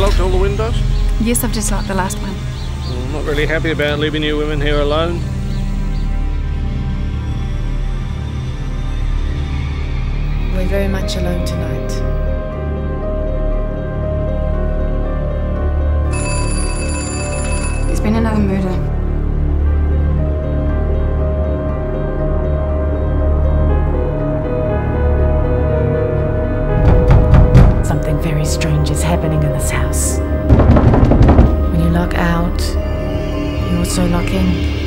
locked all the windows? Yes, I've just locked the last one. Well, I'm not really happy about leaving you women here alone. We're very much alone tonight. Happening in this house. When you lock out, you also lock in.